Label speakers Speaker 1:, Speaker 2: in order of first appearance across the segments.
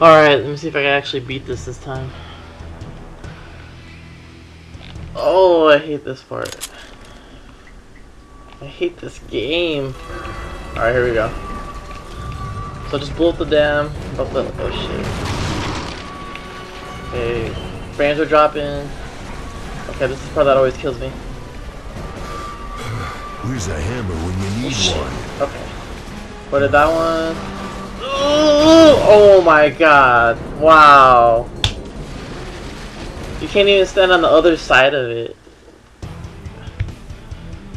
Speaker 1: Alright, let me see if I can actually beat this this time. Oh, I hate this part. I hate this game. Alright, here we go. So just blow up the dam. Up the, oh shit. Okay, frames are dropping. Okay, this is the part that always kills me.
Speaker 2: Where's a hammer when you need oh,
Speaker 1: Shit.
Speaker 2: one?
Speaker 1: Okay. What did that one? Oh my god. Wow. You can't even stand on the other side of it.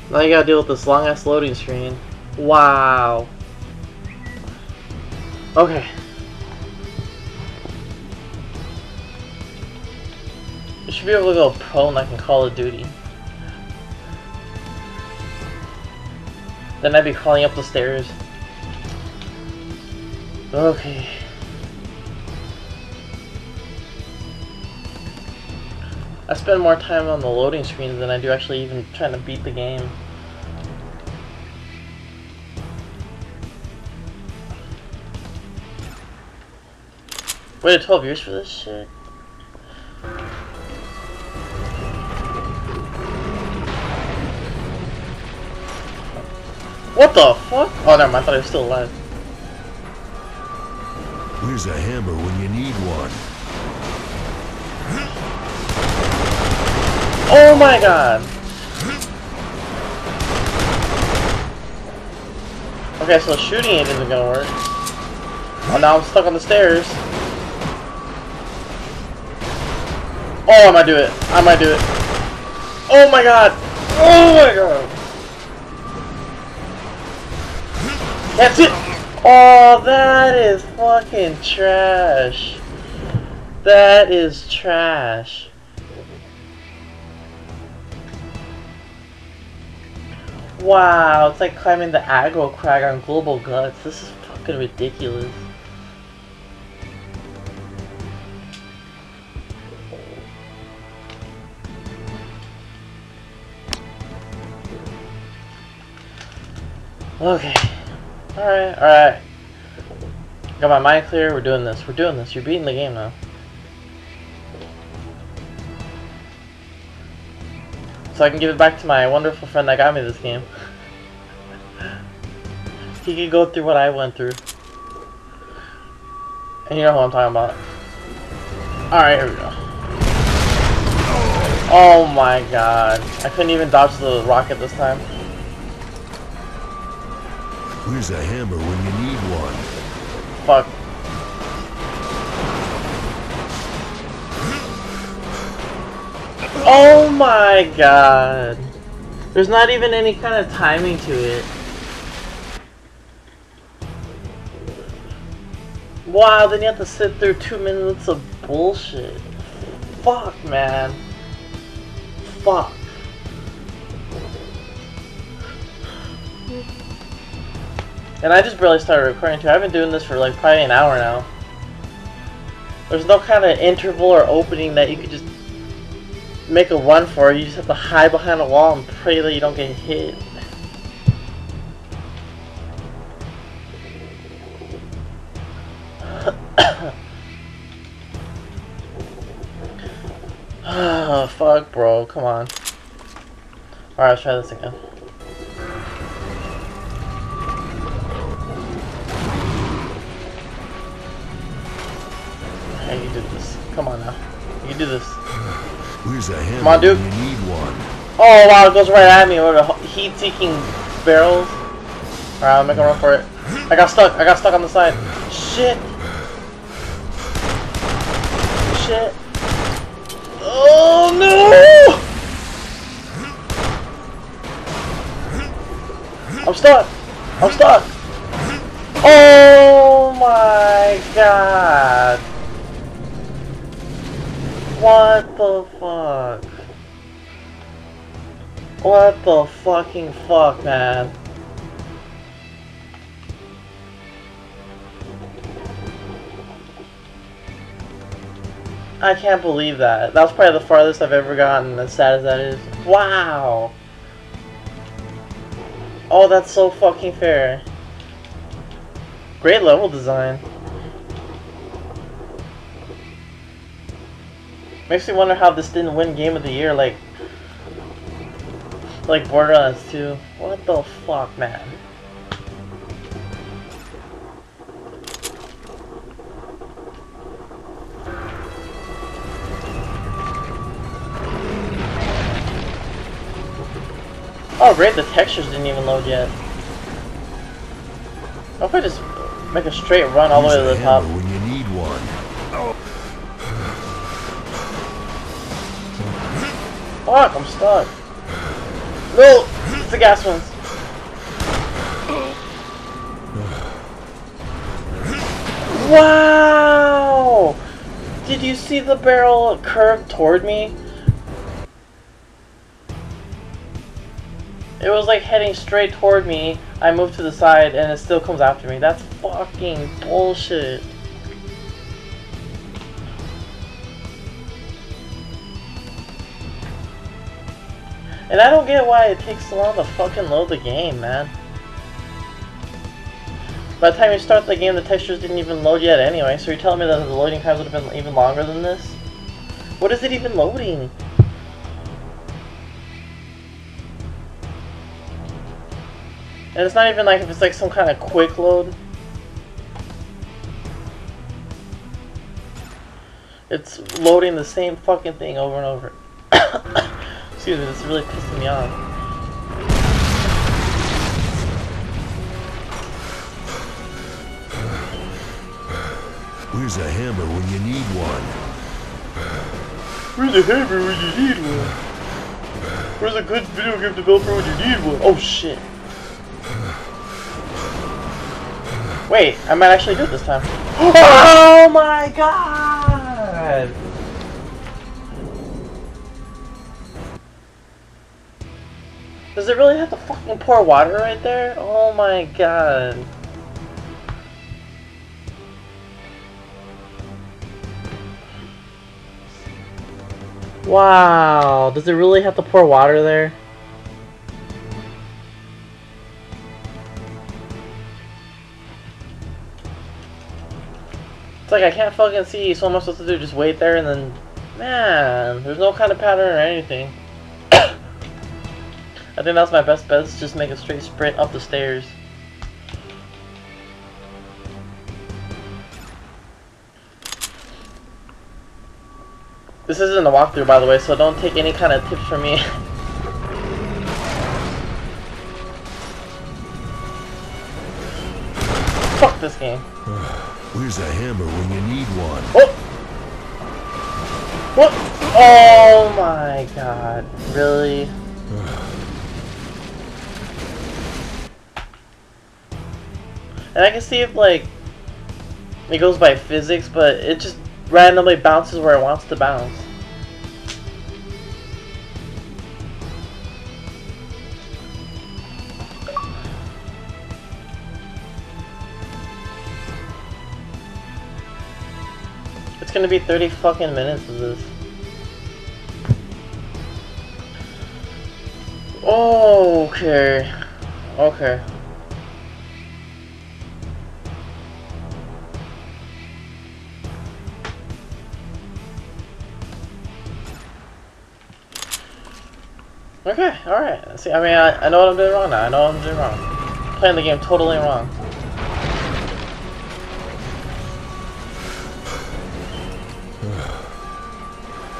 Speaker 1: Now you gotta deal with this long ass loading screen. Wow. Okay. You should be able to go prone like in Call of Duty. Then I'd be crawling up the stairs. Okay. I spend more time on the loading screen than I do actually even trying to beat the game. Waited 12 years for this shit? What the fuck? Oh, never mind. I thought he was still alive.
Speaker 2: Where's a hammer when you need one?
Speaker 1: Oh my god! Okay, so shooting it isn't gonna work. Oh, now I'm stuck on the stairs. Oh, I might do it. I might do it. Oh my god! Oh my god! That's it! Oh, that is fucking trash. That is trash. Wow, it's like climbing the aggro crag on Global Guts. This is fucking ridiculous. Okay. Alright, alright. Got my mind clear, we're doing this. We're doing this. You're beating the game now. So I can give it back to my wonderful friend that got me this game. he could go through what I went through. And you know who I'm talking about. Alright, here we go. Oh my god. I couldn't even dodge the rocket this time.
Speaker 2: Where's a hammer when you need one?
Speaker 1: Fuck. Oh my god. There's not even any kind of timing to it. Wow, then you have to sit through two minutes of bullshit. Fuck, man. Fuck. And I just barely started recording too. I've been doing this for like probably an hour now. There's no kind of interval or opening that you could just make a run for. You just have to hide behind a wall and pray that you don't get hit. oh, fuck, bro. Come on. Alright, let's try this again. Hey, you did this. Come on now. You can do this.
Speaker 2: Where's a hammer
Speaker 1: Come on, dude.
Speaker 2: you need one?
Speaker 1: Oh wow, it goes right at me with a heat-seeking barrels. Alright, I'll make a run for it. I got stuck. I got stuck on the side. Shit. Shit. Oh no! I'm stuck. I'm stuck. Oh my god. What the fuck? What the fucking fuck, man? I can't believe that. That was probably the farthest I've ever gotten, as sad as that is. Wow! Oh, that's so fucking fair. Great level design. Makes me wonder how this didn't win Game of the Year, like, like Borderlands 2. What the fuck, man? Oh great, the textures didn't even load yet. What if I just make a straight run all the way to the top? Fuck, I'm stuck. No! It's the gas ones. Wow! Did you see the barrel curve toward me? It was like heading straight toward me. I moved to the side and it still comes after me. That's fucking bullshit. And I don't get why it takes so long to fucking load the game, man. By the time you start the game, the textures didn't even load yet anyway, so you're telling me that the loading times would have been even longer than this? What is it even loading? And it's not even like if it's like some kind of quick load. It's loading the same fucking thing over and over. Excuse me, this is really pissing me off.
Speaker 2: Where's a hammer when you need one?
Speaker 1: Where's a hammer when you need one? Where's a good video game developer when you need one? Oh shit. Wait, I might actually do it this time. Oh my god! Does it really have to fucking pour water right there? Oh my god. Wow, does it really have to pour water there? It's like I can't fucking see, so what am I supposed to do? Just wait there and then... Man, there's no kind of pattern or anything. I think that's my best bet, is just make a straight sprint up the stairs. This isn't a walkthrough, by the way, so don't take any kind of tips from me. Fuck this game.
Speaker 2: Where's a hammer when you need one?
Speaker 1: Oh! What? Oh my god. Really? And I can see if, like, it goes by physics, but it just randomly bounces where it wants to bounce. It's gonna be 30 fucking minutes of this. Okay. Okay. Okay, alright. See, I mean, I, I know what I'm doing wrong now. I know what I'm doing wrong. Playing the game totally wrong.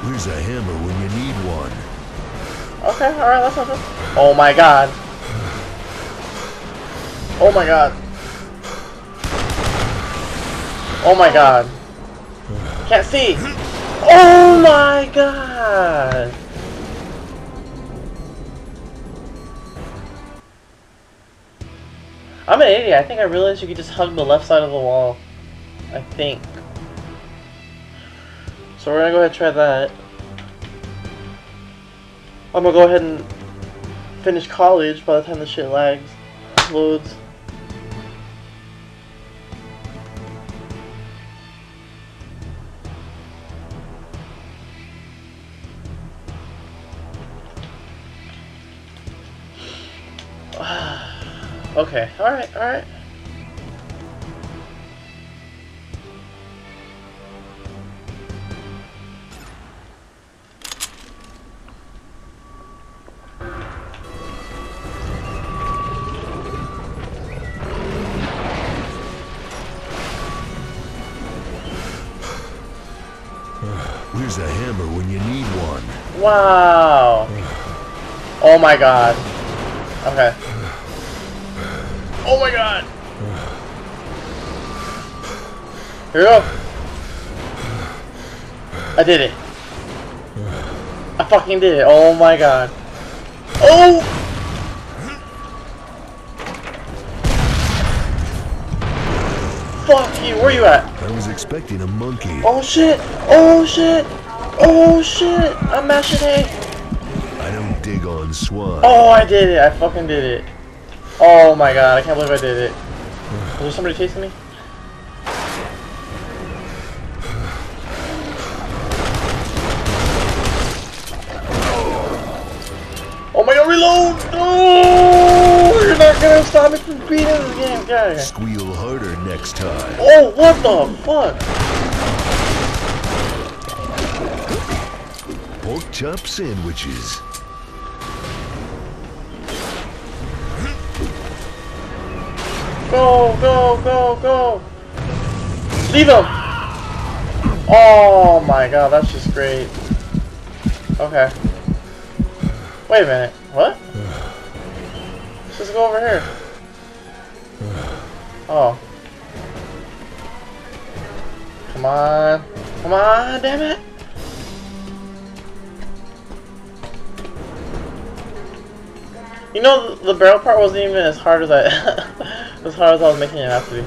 Speaker 2: Where's a hammer when you need one?
Speaker 1: Okay, alright, that's not good. Oh my god. Oh my god. Oh my god. Can't see. Oh my god. I'm an idiot. I think I realized you could just hug the left side of the wall. I think. So we're gonna go ahead and try that. I'm gonna go ahead and finish college by the time the shit lags, loads. Okay, alright, alright.
Speaker 2: Where's a hammer when you need one?
Speaker 1: Wow! Oh my god. Okay. Oh my god. Here we go. I did it. I fucking did it. Oh my god. Oh! Fuck you. Where you at?
Speaker 2: I was expecting a monkey.
Speaker 1: Oh shit! Oh shit! Oh shit! I'm mashing A.
Speaker 2: I don't dig on swine.
Speaker 1: Oh, I did it! I fucking did it. Oh my god, I can't believe I did it. Was there somebody chasing me? Oh my god, reload! No! You're not gonna stop me from beating this game, guy.
Speaker 2: Squeal harder next time.
Speaker 1: Oh, what the fuck?
Speaker 2: Pork chop sandwiches.
Speaker 1: Go, go, go, go! Leave him! Oh my god, that's just great. Okay. Wait a minute. What? Let's just go over here. Oh. Come on. Come on, damn it! You know, the barrel part wasn't even as hard as I, as hard as I was making it have to be.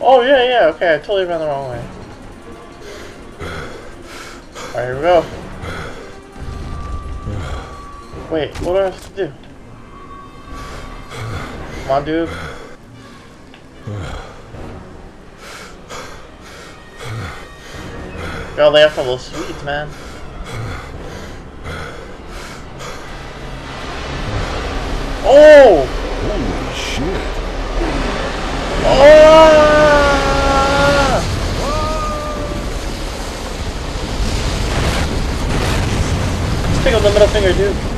Speaker 1: Oh yeah, yeah, okay, I totally ran the wrong way. Alright, here we go. Wait, what do I have to do? Come on, dude. Gotta lay off all those sweets, man. Oh!
Speaker 2: Holy shit.
Speaker 1: Oh! Just pick up the middle finger, dude.